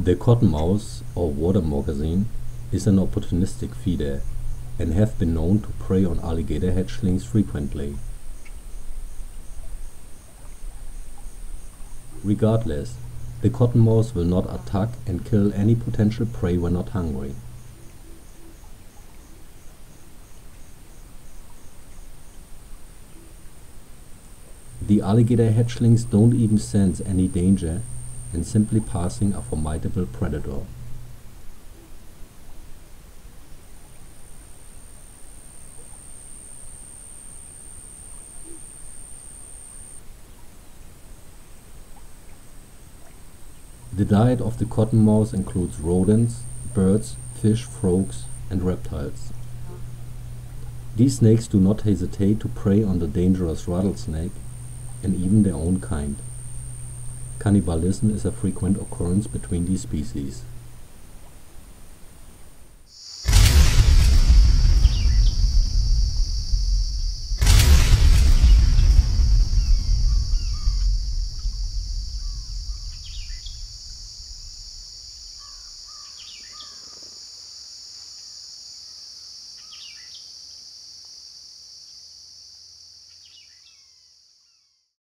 The cottonmouth, or water moccasin, is an opportunistic feeder, and have been known to prey on alligator hatchlings frequently. Regardless, the cottonmouth will not attack and kill any potential prey when not hungry. The alligator hatchlings don't even sense any danger and simply passing a formidable predator. The diet of the cottonmouth includes rodents, birds, fish, frogs, and reptiles. These snakes do not hesitate to prey on the dangerous rattlesnake and even their own kind. Cannibalism is a frequent occurrence between these species.